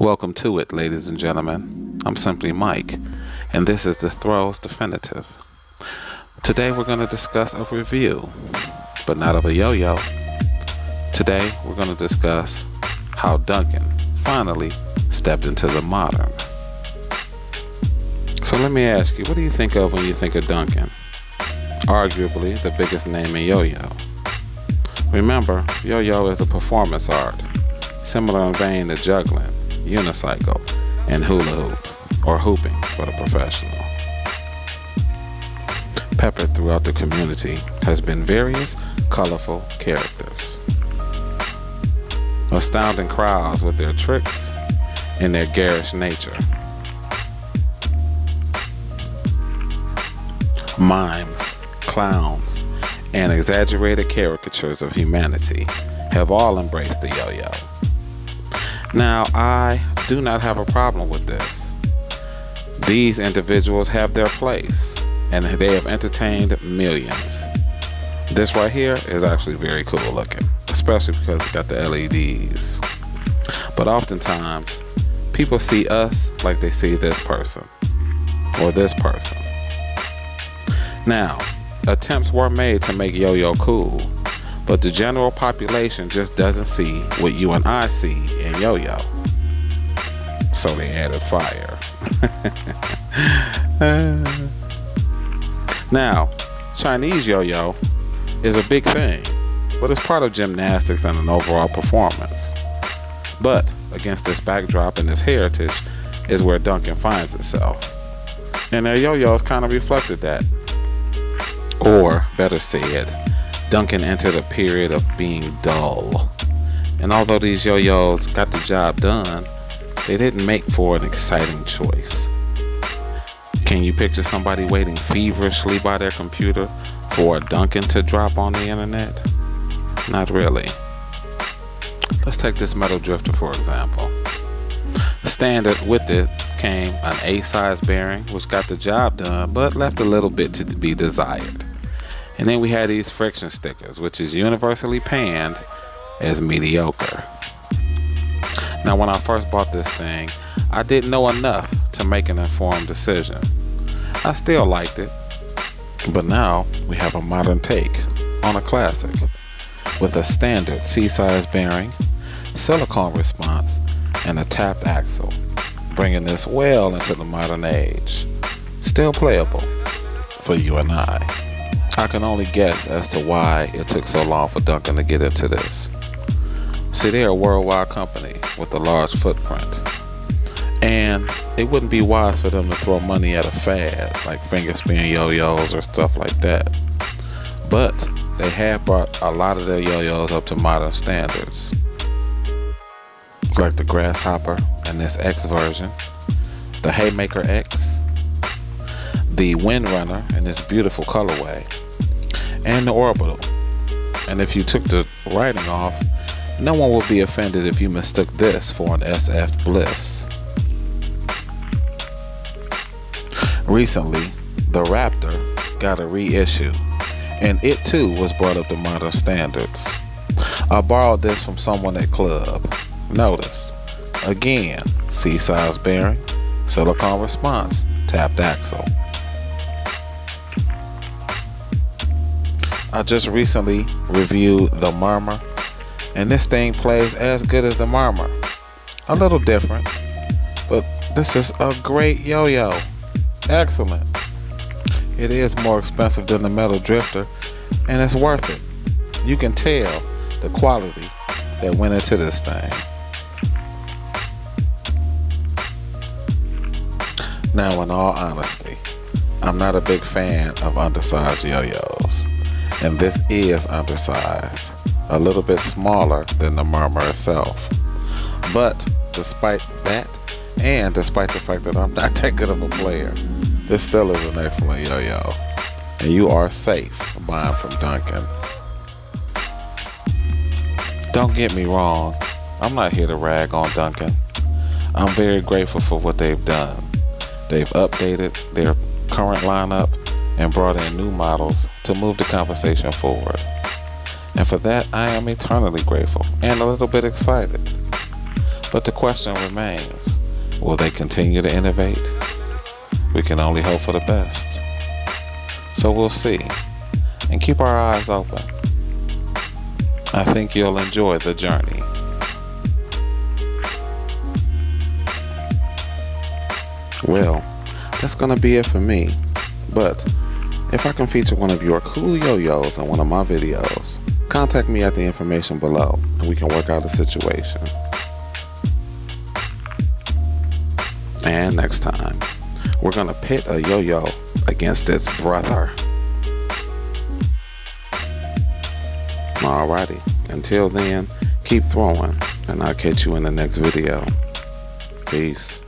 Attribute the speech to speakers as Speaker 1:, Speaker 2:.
Speaker 1: Welcome to it, ladies and gentlemen. I'm simply Mike, and this is the Throws Definitive. Today we're going to discuss a review, but not of a yo yo. Today we're going to discuss how Duncan finally stepped into the modern. So let me ask you, what do you think of when you think of Duncan? Arguably the biggest name in yo yo. Remember, yo yo is a performance art, similar in vein to juggling unicycle, and hula hoop, or hooping for the professional. Peppered throughout the community has been various colorful characters. Astounding crowds with their tricks and their garish nature. Mimes, clowns, and exaggerated caricatures of humanity have all embraced the yo-yo. Now, I do not have a problem with this. These individuals have their place, and they have entertained millions. This right here is actually very cool looking, especially because it's got the LEDs. But oftentimes, people see us like they see this person or this person. Now, attempts were made to make yo-yo cool, but the general population just doesn't see what you and I see in yo yo. So they added fire. now, Chinese yo yo is a big thing, but it's part of gymnastics and an overall performance. But against this backdrop and this heritage is where Duncan finds itself. And their yo yo's kind of reflected that. Or, better said, Duncan entered a period of being dull. And although these yo yo's got the job done, they didn't make for an exciting choice. Can you picture somebody waiting feverishly by their computer for a Duncan to drop on the internet? Not really. Let's take this metal drifter for example. Standard with it came an A size bearing, which got the job done, but left a little bit to be desired. And then we had these friction stickers, which is universally panned as mediocre. Now, when I first bought this thing, I didn't know enough to make an informed decision. I still liked it, but now we have a modern take on a classic with a standard C-size bearing, silicone response, and a tapped axle, bringing this well into the modern age. Still playable for you and I. I can only guess as to why it took so long for Duncan to get into this. See, they're a worldwide company with a large footprint. And it wouldn't be wise for them to throw money at a fad like finger spin yo yo's or stuff like that. But they have brought a lot of their yo yo's up to modern standards. It's like the Grasshopper and this X version, the Haymaker X, the Windrunner in this beautiful colorway, and the orbital. And if you took the writing off, no one will be offended if you mistook this for an SF Bliss. Recently, the Raptor got a reissue, and it too was brought up to modern standards. I borrowed this from someone at Club. Notice, again, C size bearing, silicone response, tapped axle. I just recently reviewed the Murmur, and this thing plays as good as the Murmur. A little different, but this is a great yo-yo. Excellent. It is more expensive than the Metal Drifter, and it's worth it. You can tell the quality that went into this thing. Now, in all honesty, I'm not a big fan of undersized yo-yos and this is undersized, a little bit smaller than the Murmur itself. But despite that, and despite the fact that I'm not that good of a player, this still is an excellent yo-yo. And you are safe buying from Duncan. Don't get me wrong, I'm not here to rag on Duncan. I'm very grateful for what they've done. They've updated their current lineup and brought in new models to move the conversation forward. And for that, I am eternally grateful and a little bit excited. But the question remains will they continue to innovate? We can only hope for the best. So we'll see. And keep our eyes open. I think you'll enjoy the journey. Well, that's gonna be it for me. But if I can feature one of your cool yo-yos on one of my videos, contact me at the information below and we can work out a situation. And next time, we're gonna pit a yo-yo against its brother. Alrighty, until then, keep throwing and I'll catch you in the next video. Peace.